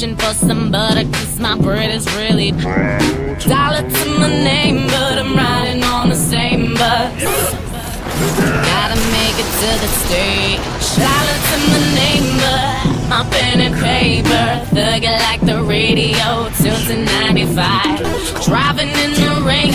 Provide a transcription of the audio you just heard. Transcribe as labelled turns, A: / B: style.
A: searching for some butter, cause my bread is really Dollar to my name, but I'm riding on the same bus. Gotta make it to the stage. Dollar to my name, but my pen and paper. Thugging like the radio, till to 95. Driving in the rain,